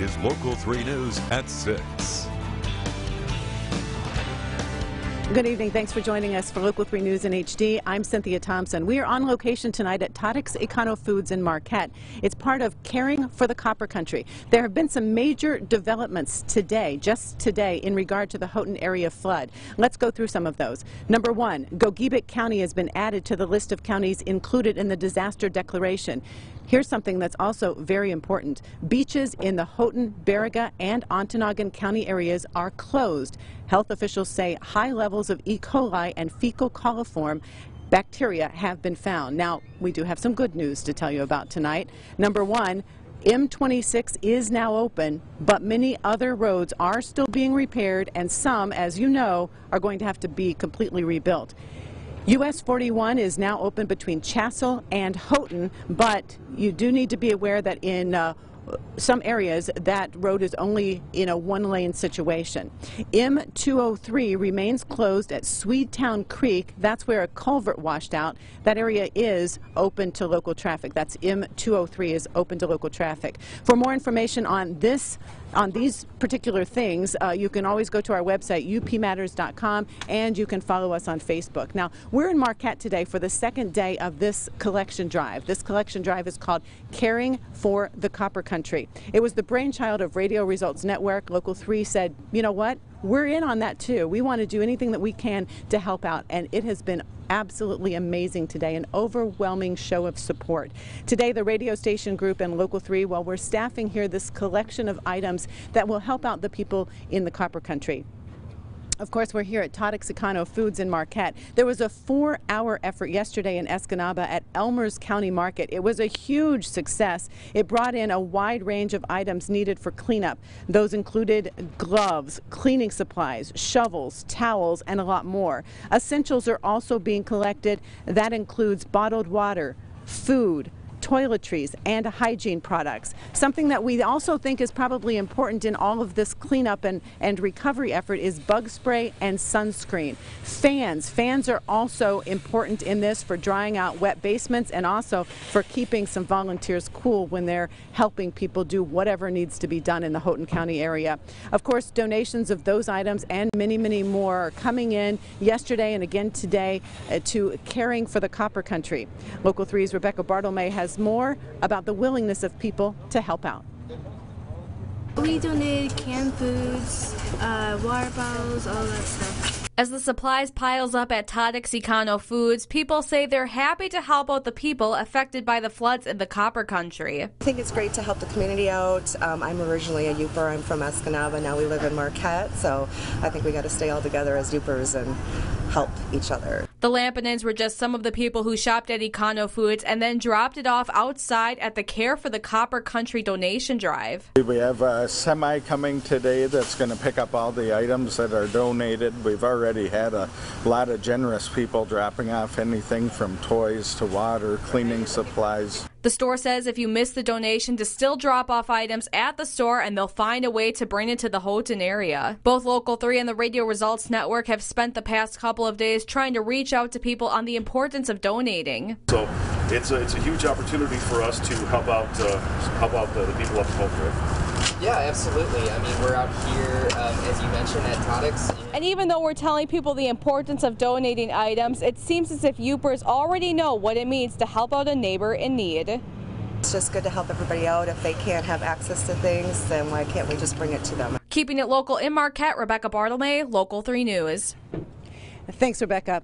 is Local 3 News at 6. Good evening. Thanks for joining us for Local 3 News in HD. I'm Cynthia Thompson. We are on location tonight at Tadych's Econo Foods in Marquette. It's part of Caring for the Copper Country. There have been some major developments today, just today, in regard to the Houghton area flood. Let's go through some of those. Number one, Gogebic County has been added to the list of counties included in the disaster declaration. Here's something that's also very important. Beaches in the Houghton, Baraga, and Ontonagon County areas are closed. Health officials say high levels of E. coli and fecal coliform bacteria have been found. Now, we do have some good news to tell you about tonight. Number one, M26 is now open, but many other roads are still being repaired, and some, as you know, are going to have to be completely rebuilt. US 41 is now open between Chassell and Houghton, but you do need to be aware that in uh, some areas that road is only in a one lane situation. M203 remains closed at Swedetown Creek. That's where a culvert washed out. That area is open to local traffic. That's M203 is open to local traffic. For more information on this on these particular things, uh, you can always go to our website, upmatters.com, and you can follow us on Facebook. Now, we're in Marquette today for the second day of this collection drive. This collection drive is called Caring for the Copper Country. It was the brainchild of Radio Results Network. Local 3 said, you know what? We're in on that too. We want to do anything that we can to help out, and it has been absolutely amazing today, an overwhelming show of support. Today, the radio station group and Local 3, well, we're staffing here this collection of items that will help out the people in the copper country. Of course, we're here at Econo Foods in Marquette. There was a four-hour effort yesterday in Escanaba at Elmers County Market. It was a huge success. It brought in a wide range of items needed for cleanup. Those included gloves, cleaning supplies, shovels, towels, and a lot more. Essentials are also being collected. That includes bottled water, food, toiletries, and hygiene products. Something that we also think is probably important in all of this cleanup and, and recovery effort is bug spray and sunscreen. Fans. Fans are also important in this for drying out wet basements and also for keeping some volunteers cool when they're helping people do whatever needs to be done in the Houghton County area. Of course, donations of those items and many, many more are coming in yesterday and again today uh, to Caring for the Copper Country. Local 3's Rebecca Bartolome has more about the willingness of people to help out. We donate canned foods, uh, water bottles, all that stuff. As the supplies piles up at Tadych's Econo Foods, people say they're happy to help out the people affected by the floods in the Copper Country. I think it's great to help the community out. Um, I'm originally a Yooper. I'm from Escanaba. Now we live in Marquette, so I think we got to stay all together as Yoopers and help each other. The Lampanins were just some of the people who shopped at Econo Foods and then dropped it off outside at the Care for the Copper Country donation drive. We have a semi coming today that's going to pick up all the items that are donated. We've already had a lot of generous people dropping off anything from toys to water, cleaning supplies. The store says if you miss the donation to still drop off items at the store and they'll find a way to bring it to the Houghton area. Both Local 3 and the Radio Results Network have spent the past couple of days trying to reach out to people on the importance of donating. So it's a, it's a huge opportunity for us to help out uh, help out the, the people up Houghton. Yeah, absolutely. I mean, we're out here, um, as you mentioned, at Tadych's. And even though we're telling people the importance of donating items, it seems as if Yoopers already know what it means to help out a neighbor in need. It's just good to help everybody out. If they can't have access to things, then why can't we just bring it to them? Keeping it local in Marquette, Rebecca Bartolome, Local 3 News. Thanks, Rebecca.